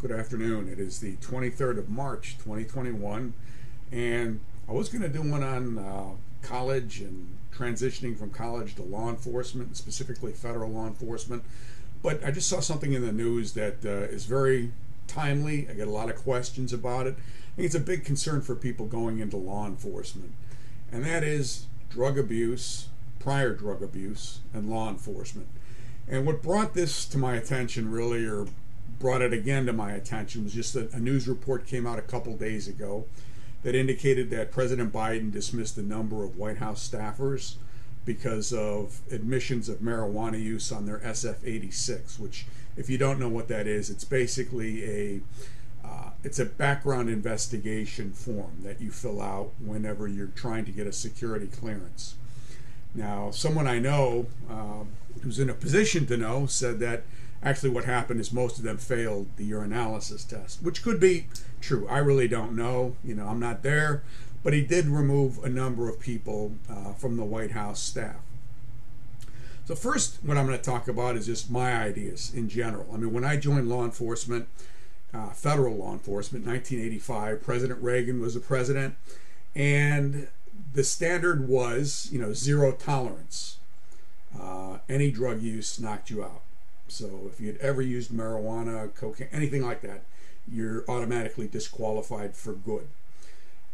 Good afternoon. It is the 23rd of March, 2021, and I was going to do one on uh, college and transitioning from college to law enforcement, specifically federal law enforcement. But I just saw something in the news that uh, is very timely. I get a lot of questions about it. I think it's a big concern for people going into law enforcement, and that is drug abuse, prior drug abuse, and law enforcement. And what brought this to my attention really, or brought it again to my attention, was just that a news report came out a couple days ago that indicated that President Biden dismissed a number of White House staffers because of admissions of marijuana use on their SF 86, which, if you don't know what that is, it's basically a uh, it's a background investigation form that you fill out whenever you're trying to get a security clearance. Now, someone I know uh, who's in a position to know said that actually what happened is most of them failed the urinalysis test, which could be true. I really don't know. You know, I'm not there. But he did remove a number of people uh, from the White House staff. So, first, what I'm going to talk about is just my ideas in general. I mean, when I joined law enforcement, uh, federal law enforcement, 1985, President Reagan was the president, and the standard was, you know, zero tolerance. Uh, any drug use knocked you out. So if you'd ever used marijuana, cocaine, anything like that, you're automatically disqualified for good.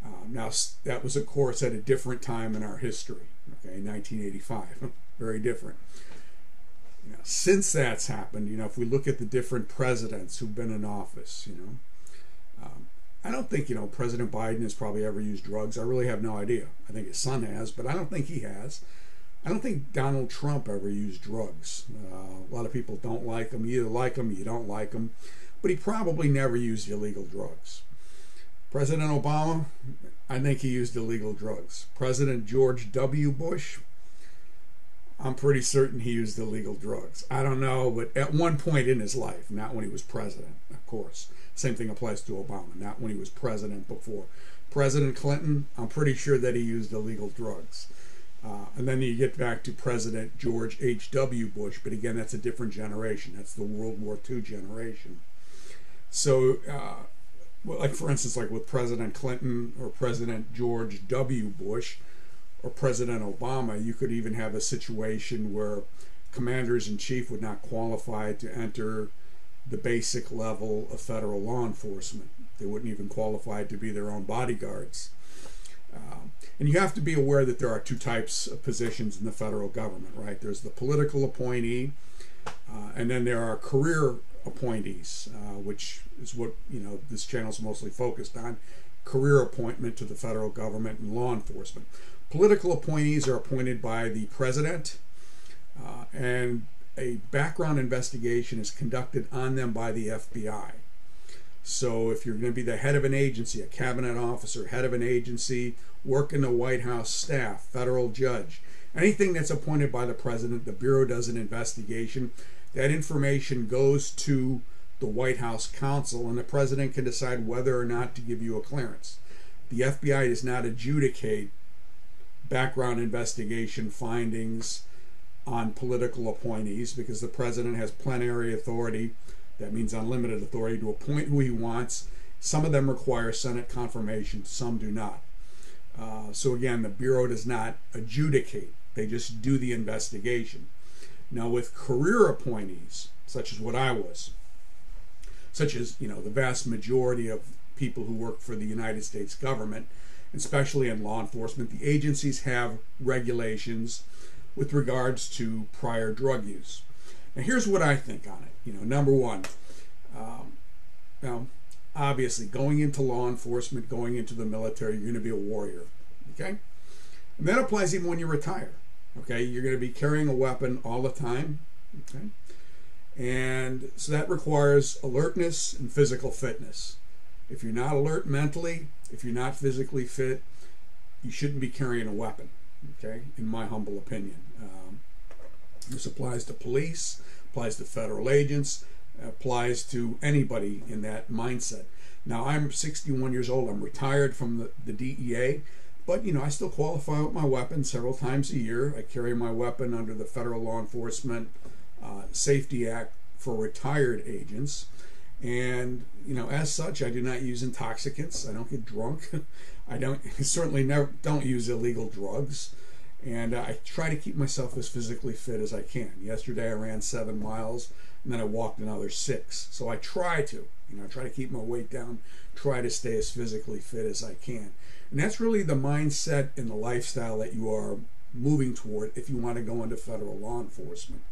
Um, now that was, of course, at a different time in our history. Okay, 1985, very different. Since that's happened, you know, if we look at the different presidents who've been in office, you know, um, I don't think you know President Biden has probably ever used drugs. I really have no idea. I think his son has, but I don't think he has. I don't think Donald Trump ever used drugs. Uh, a lot of people don't like him. You either like him, you don't like him. But he probably never used illegal drugs. President Obama, I think he used illegal drugs. President George W. Bush, I'm pretty certain he used illegal drugs. I don't know, but at one point in his life, not when he was president, of course. Same thing applies to Obama, not when he was president before. President Clinton, I'm pretty sure that he used illegal drugs. Uh, and then you get back to President George H.W. Bush, but again, that's a different generation. That's the World War II generation. So, uh, well, like for instance, like with President Clinton or President George W. Bush or President Obama, you could even have a situation where commanders in chief would not qualify to enter the basic level of federal law enforcement. They wouldn't even qualify to be their own bodyguards. Um, and you have to be aware that there are two types of positions in the federal government, right? There's the political appointee, uh, and then there are career appointees, uh, which is what you know this channel is mostly focused on: career appointment to the federal government and law enforcement. Political appointees are appointed by the president, uh, and a background investigation is conducted on them by the FBI. So if you're going to be the head of an agency, a cabinet officer, head of an agency, work in the White House staff, federal judge, anything that's appointed by the president, the Bureau does an investigation. That information goes to the White House counsel, and the president can decide whether or not to give you a clearance. The FBI does not adjudicate background investigation findings on political appointees because the president has plenary authority that means unlimited authority to appoint who he wants. Some of them require Senate confirmation, some do not. Uh, so again, the Bureau does not adjudicate, they just do the investigation. Now, with career appointees, such as what I was, such as you know the vast majority of people who work for the United States government, especially in law enforcement, the agencies have regulations with regards to prior drug use. Now, here's what I think on it. You know, number one, um, now, obviously, going into law enforcement, going into the military, you're going to be a warrior. Okay? And that applies even when you retire. Okay? You're going to be carrying a weapon all the time. Okay? And so that requires alertness and physical fitness. If you're not alert mentally, if you're not physically fit, you shouldn't be carrying a weapon. Okay? In my humble opinion. Um, this applies to police, applies to federal agents, applies to anybody in that mindset. Now, I'm 61 years old. I'm retired from the, the DEA, but you know, I still qualify with my weapon several times a year. I carry my weapon under the Federal Law Enforcement uh, Safety Act for retired agents. And you know, as such, I do not use intoxicants. I don't get drunk. I don't certainly never don't use illegal drugs. And uh, I try to keep myself as physically fit as I can. Yesterday I ran seven miles, and then I walked another six. So I try to, you know, try to keep my weight down, try to stay as physically fit as I can. And that's really the mindset and the lifestyle that you are moving toward if you want to go into federal law enforcement.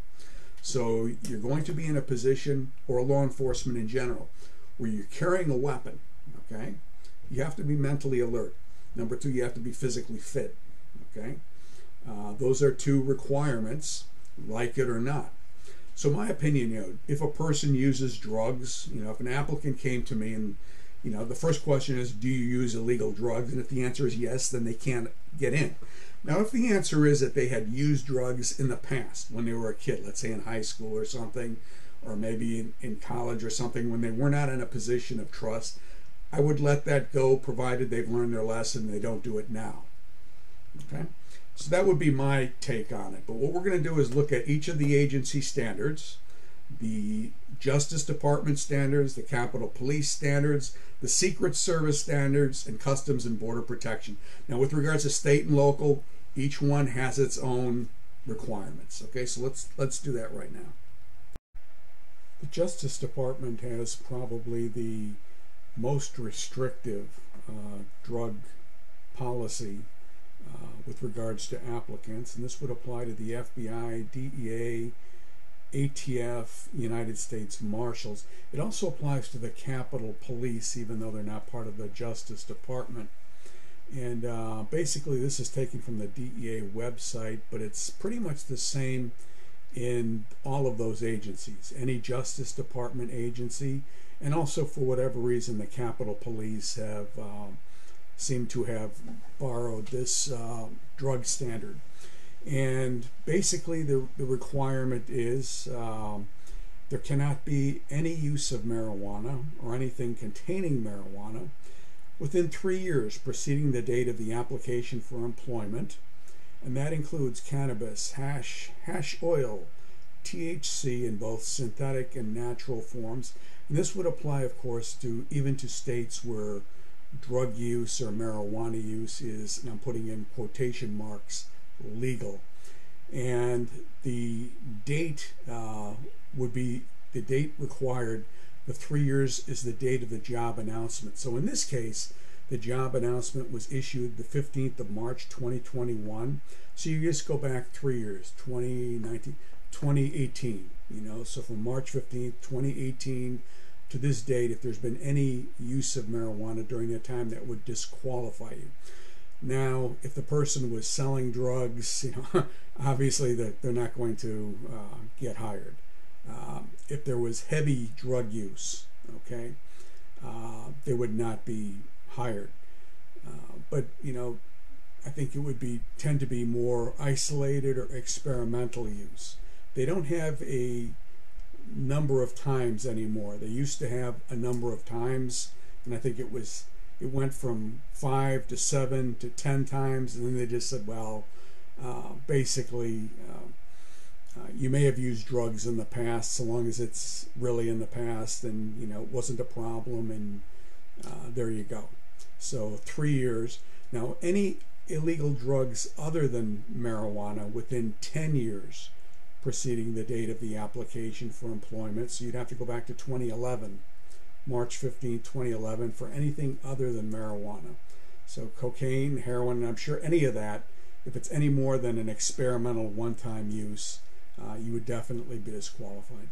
So you're going to be in a position, or law enforcement in general, where you're carrying a weapon. Okay, you have to be mentally alert. Number two, you have to be physically fit. Okay, uh, those are two requirements, like it or not. So my opinion, you know, if a person uses drugs, you know, if an applicant came to me and you know, the first question is, do you use illegal drugs? And if the answer is yes, then they can't get in. Now, if the answer is that they had used drugs in the past when they were a kid, let's say in high school or something, or maybe in, in college or something, when they were not in a position of trust, I would let that go provided they've learned their lesson they don't do it now. Okay? So that would be my take on it. But what we're going to do is look at each of the agency standards the Justice Department standards, the Capitol Police standards, the Secret Service standards, and Customs and Border Protection. Now, with regards to state and local, each one has its own requirements. Okay, so let's let's do that right now. The Justice Department has probably the most restrictive uh, drug policy uh, with regards to applicants, and this would apply to the FBI, DEA, ATF, United States Marshals. It also applies to the Capitol Police, even though they're not part of the Justice Department. And uh, basically, this is taken from the DEA website, but it's pretty much the same in all of those agencies any Justice Department agency, and also for whatever reason, the Capitol Police have um, seemed to have borrowed this uh, drug standard. And basically, the, the requirement is um, there cannot be any use of marijuana or anything containing marijuana within three years preceding the date of the application for employment. And that includes cannabis, hash, hash oil, THC in both synthetic and natural forms. And this would apply, of course, to even to states where drug use or marijuana use is, and I'm putting in quotation marks, legal. And the date uh, would be the date required. The three years is the date of the job announcement. So in this case, the job announcement was issued the 15th of March 2021. So you just go back three years, 2019, 2018. You know, so from March 15th, 2018 to this date, if there's been any use of marijuana during that time, that would disqualify you. Now, if the person was selling drugs, you know, obviously that they're not going to uh, get hired. Um, if there was heavy drug use, okay, uh, they would not be hired. Uh, but you know, I think it would be tend to be more isolated or experimental use. They don't have a number of times anymore. They used to have a number of times, and I think it was it went from five to seven to ten times, and then they just said, well, uh, basically, uh, uh, you may have used drugs in the past, so long as it's really in the past and you know it wasn't a problem, and uh, there you go. So three years. Now, any illegal drugs other than marijuana within 10 years preceding the date of the application for employment. So you'd have to go back to 2011 March 15, 2011, for anything other than marijuana. So, cocaine, heroin, and I'm sure any of that, if it's any more than an experimental one time use, uh, you would definitely be disqualified.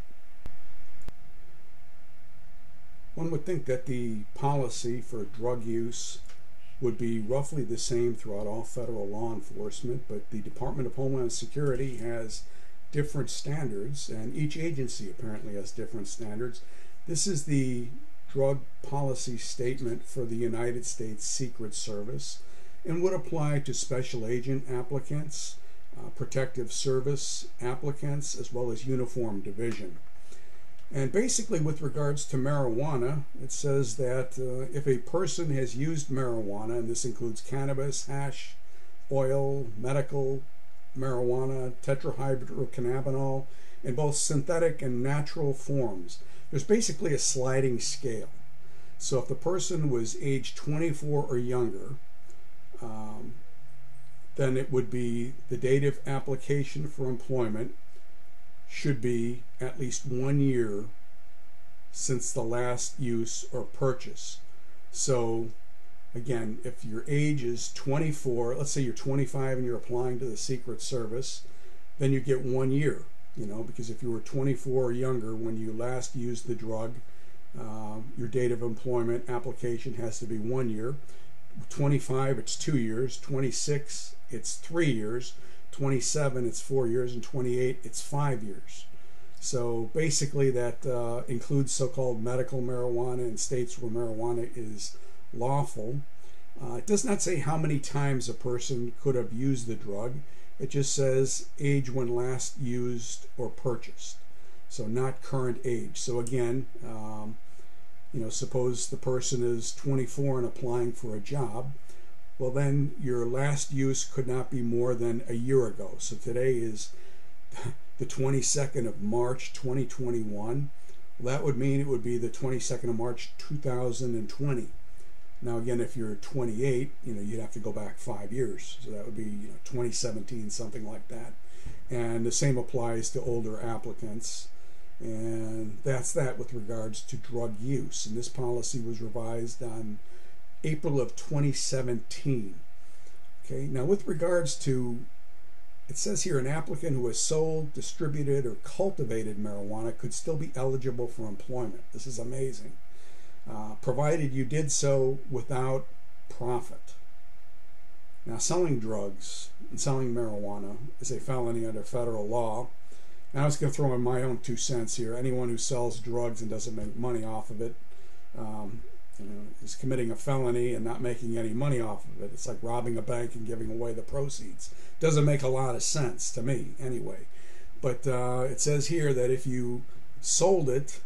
One would think that the policy for drug use would be roughly the same throughout all federal law enforcement, but the Department of Homeland Security has different standards, and each agency apparently has different standards. This is the drug policy statement for the United States Secret Service and would apply to special agent applicants, uh, protective service applicants, as well as uniform division. And basically, with regards to marijuana, it says that uh, if a person has used marijuana, and this includes cannabis, hash, oil, medical marijuana, tetrahydrocannabinol, in both synthetic and natural forms, there's basically a sliding scale. So if the person was age 24 or younger, um, then it would be the date of application for employment should be at least one year since the last use or purchase. So again, if your age is 24, let's say you're 25 and you're applying to the Secret Service, then you get one year, you know, because if you were 24 or younger when you last used the drug, uh, your date of employment application has to be one year. 25, it's two years. 26, it's three years. 27, it's four years. And 28, it's five years. So basically, that uh, includes so called medical marijuana in states where marijuana is lawful. Uh, it does not say how many times a person could have used the drug. It just says age when last used or purchased so not current age. So again, um, you know, suppose the person is 24 and applying for a job, well then your last use could not be more than a year ago. So today is the 22nd of March 2021. Well, that would mean it would be the 22nd of March 2020. Now again, if you're 28, you know, you'd have to go back five years. So that would be you know, 2017, something like that. And the same applies to older applicants. And that's that with regards to drug use. And this policy was revised on April of 2017. Okay, now with regards to, it says here an applicant who has sold, distributed, or cultivated marijuana could still be eligible for employment. This is amazing. Uh, provided you did so without profit. Now, selling drugs and selling marijuana is a felony under federal law now I was going to throw in my own two cents here. Anyone who sells drugs and doesn't make money off of it, um, you know, is committing a felony and not making any money off of it. It's like robbing a bank and giving away the proceeds. Doesn't make a lot of sense to me, anyway. But uh, it says here that if you sold it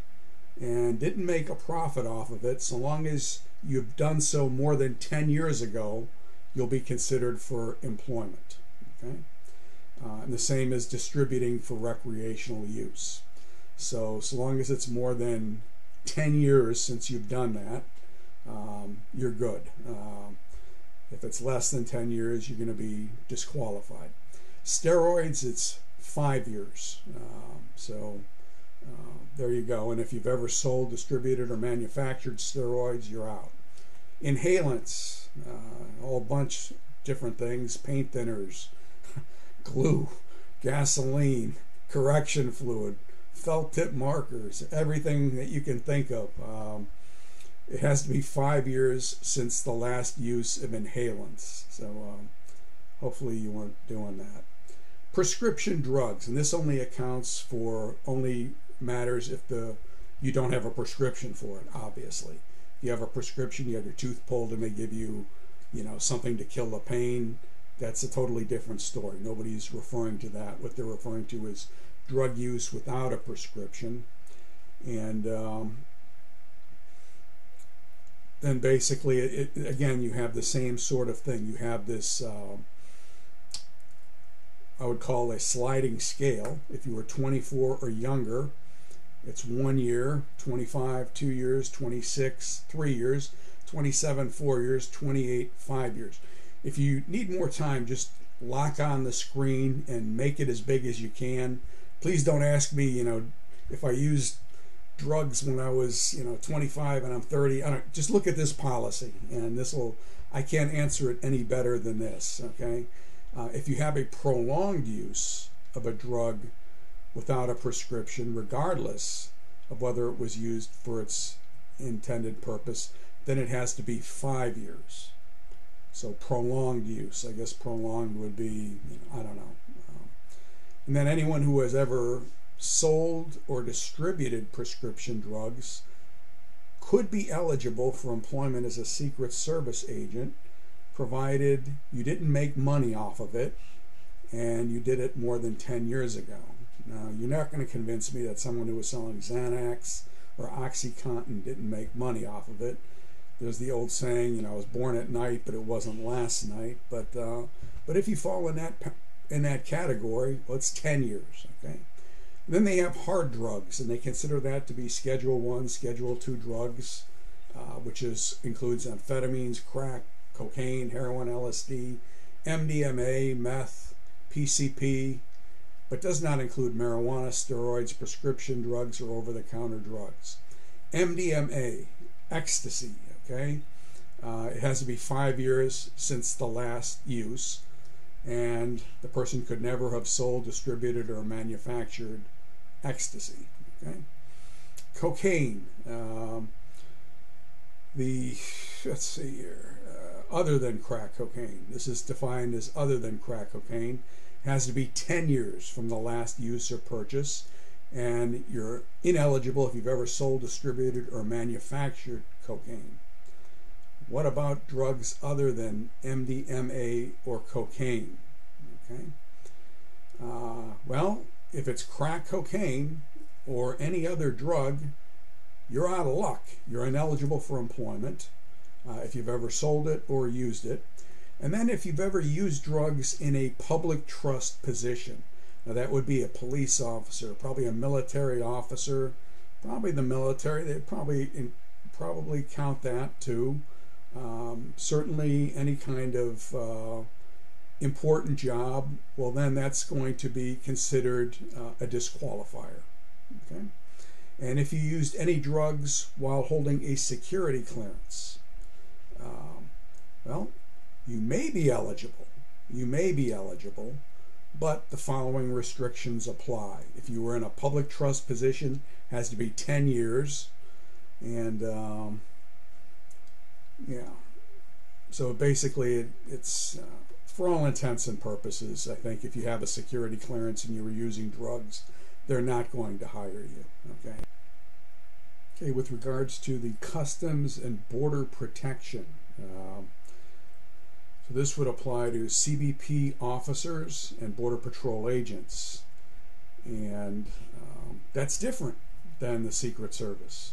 and didn't make a profit off of it, so long as you've done so more than 10 years ago, you'll be considered for employment. Okay. Uh, and the same as distributing for recreational use. So, so long as it's more than 10 years since you've done that, um, you're good. Um, if it's less than 10 years, you're going to be disqualified. Steroids, it's five years. Um, so uh, there you go. And if you've ever sold, distributed, or manufactured steroids, you're out. Inhalants, uh, a whole bunch different things, paint thinners, glue, gasoline, correction fluid, felt tip markers, everything that you can think of. Um, it has to be five years since the last use of inhalants. So um, hopefully you weren't doing that. Prescription drugs, and this only accounts for only matters if the you don't have a prescription for it. Obviously, if you have a prescription, you have your tooth pulled, and they give you, you know, something to kill the pain that's a totally different story. Nobody's referring to that. What they're referring to is drug use without a prescription. And um, then basically, it, again, you have the same sort of thing. You have this, uh, I would call a sliding scale. If you were 24 or younger, it's one year, 25, two years, 26, three years, 27, four years, 28, five years if you need more time, just lock on the screen and make it as big as you can. Please don't ask me, you know, if I used drugs when I was, you know, 25 and I'm 30. I don't, just look at this policy, and this will. I can't answer it any better than this. Okay, uh, if you have a prolonged use of a drug without a prescription, regardless of whether it was used for its intended purpose, then it has to be five years. So prolonged use, I guess prolonged would be, you know, I don't know. Um, and then anyone who has ever sold or distributed prescription drugs could be eligible for employment as a Secret Service agent, provided you didn't make money off of it and you did it more than 10 years ago. Now, you're not going to convince me that someone who was selling Xanax or Oxycontin didn't make money off of it there's the old saying, you know, I was born at night, but it wasn't last night. But uh, but if you fall in that in that category, well, it's 10 years. Okay. then they have hard drugs, and they consider that to be Schedule One, Schedule Two drugs, uh, which is includes amphetamines, crack, cocaine, heroin, LSD, MDMA, meth, PCP, but does not include marijuana, steroids, prescription drugs, or over-the-counter drugs. MDMA, ecstasy. Okay, uh, it has to be five years since the last use, and the person could never have sold, distributed, or manufactured ecstasy. Okay, cocaine. Um, the let's see here. Other than crack cocaine. This is defined as other than crack cocaine. It has to be 10 years from the last use or purchase, and you're ineligible if you've ever sold, distributed, or manufactured cocaine. What about drugs other than MDMA or cocaine? Okay. Uh, well, if it's crack cocaine or any other drug, you're out of luck. You're ineligible for employment uh, if you've ever sold it or used it. And then if you've ever used drugs in a public trust position. Now, that would be a police officer, probably a military officer, probably the military. They'd probably probably count that too. Um, certainly, any kind of uh, important job, well, then that's going to be considered uh, a disqualifier. Okay? And if you used any drugs while holding a security clearance, um, well, you may be eligible. You may be eligible, but the following restrictions apply. If you were in a public trust position, has to be 10 years, and um, yeah. So basically, it, it's uh, for all intents and purposes. I think if you have a security clearance and you were using drugs, they're not going to hire you. Okay. Okay, with regards to the customs and border protection. Um, so this would apply to CBP officers and Border Patrol agents. And um, that's different than the Secret Service.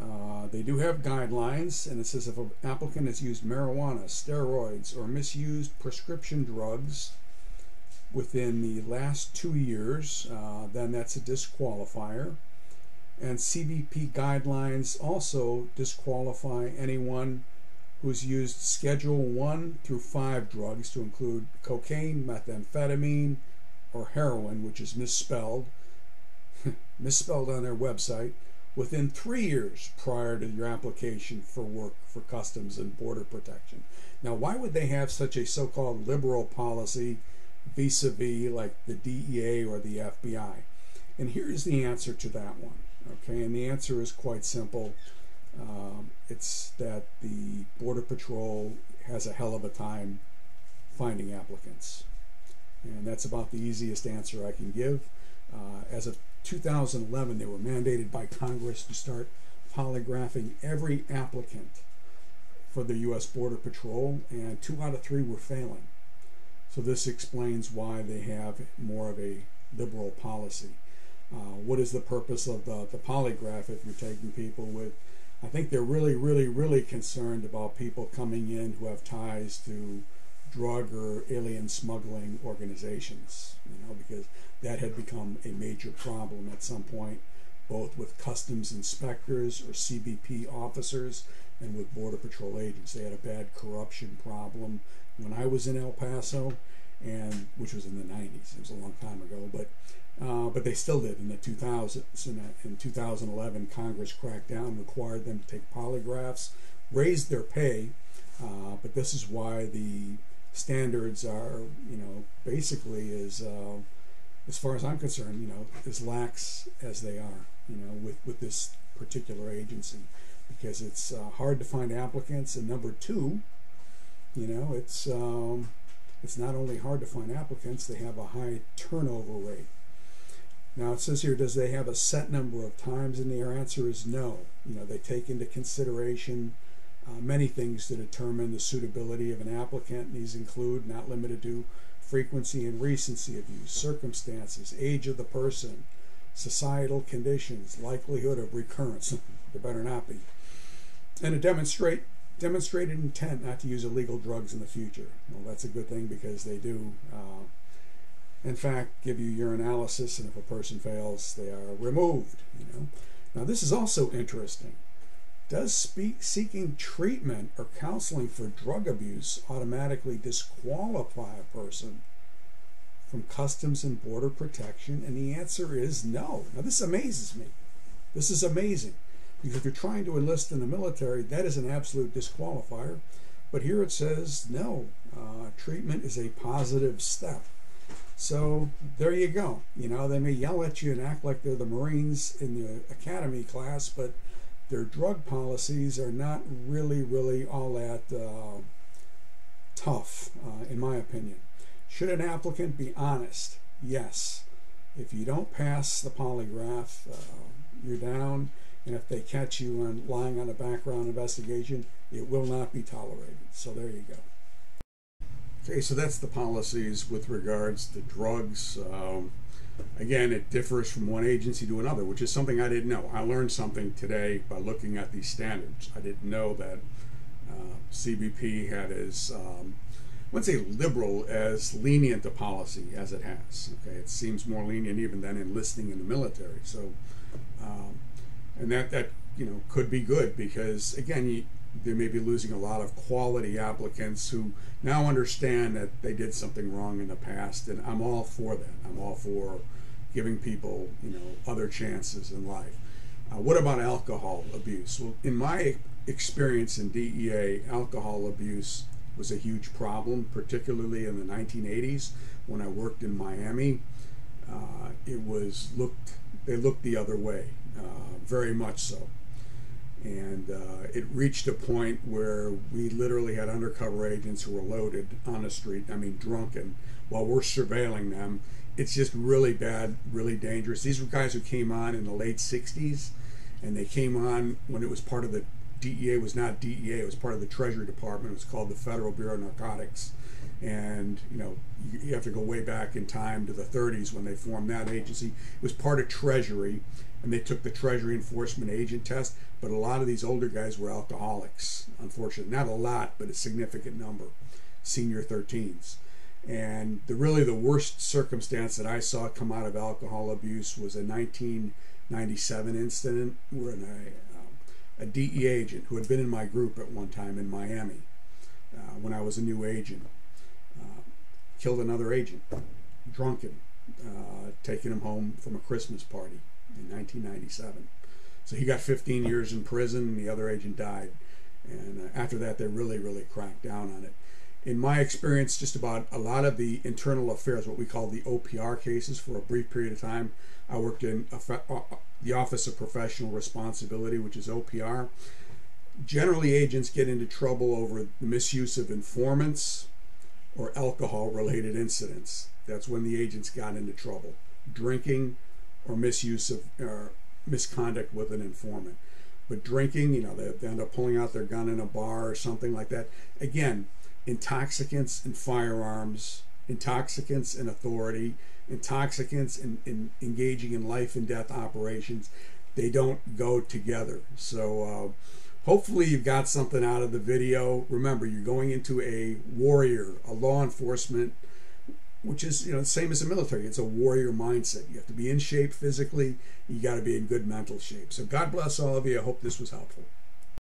Uh, they do have guidelines, and it says if an applicant has used marijuana, steroids, or misused prescription drugs within the last two years, uh, then that's a disqualifier. And CBP guidelines also disqualify anyone who's used Schedule 1 through 5 drugs to include cocaine, methamphetamine, or heroin, which is misspelled, misspelled on their website, within three years prior to your application for work for Customs and Border Protection. Now, why would they have such a so called liberal policy vis a vis like the DEA or the FBI? And here's the answer to that one. Okay, and the answer is quite simple. Um, it's that the Border Patrol has a hell of a time finding applicants. And that's about the easiest answer I can give. Uh, as of 2011, they were mandated by Congress to start polygraphing every applicant for the U.S. Border Patrol, and two out of three were failing. So this explains why they have more of a liberal policy. Uh, what is the purpose of the, the polygraph if you're taking people with I think they're really, really, really concerned about people coming in who have ties to drug or alien smuggling organizations, you know, because that had become a major problem at some point, both with customs inspectors or CBP officers and with Border Patrol agents. They had a bad corruption problem when I was in El Paso, and which was in the 90s. It was a long time ago, but uh, but they still did in the 2000s. In, in 2011, Congress cracked down, required them to take polygraphs, raised their pay. Uh, but this is why the standards are, you know, basically as uh, as far as I'm concerned, you know, as lax as they are, you know, with with this particular agency, because it's uh, hard to find applicants, and number two, you know, it's um, it's not only hard to find applicants; they have a high turnover rate. Now it says here, does they have a set number of times? And their answer is no. You know, they take into consideration uh, many things to determine the suitability of an applicant. And These include, not limited to, frequency and recency of use, circumstances, age of the person, societal conditions, likelihood of recurrence. there better not be. And to demonstrate demonstrated intent not to use illegal drugs in the future. Well, that's a good thing because they do. Uh, In fact, give you urinalysis, and if a person fails, they are removed. You know. Now, this is also interesting. Does speak, seeking treatment or counseling for drug abuse automatically disqualify a person from Customs and Border Protection? And the answer is no. Now, this amazes me. This is amazing. Because if you're trying to enlist in the military, that is an absolute disqualifier. But here it says no, uh, treatment is a positive step. So there you go. You know, they may yell at you and act like they're the Marines in the academy class, but their drug policies are not really, really all that uh, tough, uh, in my opinion. Should an applicant be honest? Yes. If you don't pass the polygraph, uh, you're down, and if they catch you on lying on a background investigation, it will not be tolerated. So there you go. Okay, so that's the policies with regards to drugs. Um, again, it differs from one agency to another, which is something I didn't know. I learned something today by looking at these standards. I didn't know that uh, CBP had as, um, I wouldn't say liberal, as lenient a policy as it has. Okay, it seems more lenient even than enlisting in the military. So, um, and that that you know could be good because again, you, they may be losing a lot of quality applicants who now understand that they did something wrong in the past, and I'm all for that. I'm all for giving people, you know, other chances in life. Uh, what about alcohol abuse? Well, in my experience in DEA, alcohol abuse was a huge problem, particularly in the 1980s when I worked in Miami. Uh, it was looked they looked the other way, uh, very much so. And uh, it reached a point where we literally had undercover agents who were loaded on the street i mean drunken while we're surveilling them. It's just really bad really dangerous. These were guys who came on in the late 60s and they came on when it was part of the DEA was not DEA it was part of the Treasury Department. It was called the Federal Bureau of Narcotics and you know you have to go way back in time to the 30s when they formed that agency it was part of Treasury and they took the Treasury Enforcement Agent test. But a lot of these older guys were alcoholics, unfortunately. Not a lot, but a significant number, senior 13s. And the really the worst circumstance that I saw come out of alcohol abuse was a 1997 incident where an, a, um, a DE agent who had been in my group at one time in Miami uh, when I was a new agent killed another agent, drunken, uh, taking him home from a Christmas party in 1997. So he got 15 years in prison, the other agent died. And uh, after that, they really, really cracked down on it. In my experience, just about a lot of the internal affairs, what we call the OPR cases, for a brief period of time, I worked in uh, uh, the Office of Professional Responsibility, which is OPR. Generally, agents get into trouble over the misuse of informants or alcohol related incidents. That's when the agents got into trouble. Drinking, or misuse of or misconduct with an informant. But drinking, you know, they, they end up pulling out their gun in a bar or something like that. Again, intoxicants and firearms, intoxicants and authority, intoxicants and, engaging in life and death operations, they don't go together. So uh, hopefully you've got something out of the video. Remember, you're going into a warrior, a law enforcement which is you know the same as the military. It's a warrior mindset. You have to be in shape physically. You got to be in good mental shape. So God bless all of you. I hope this was helpful.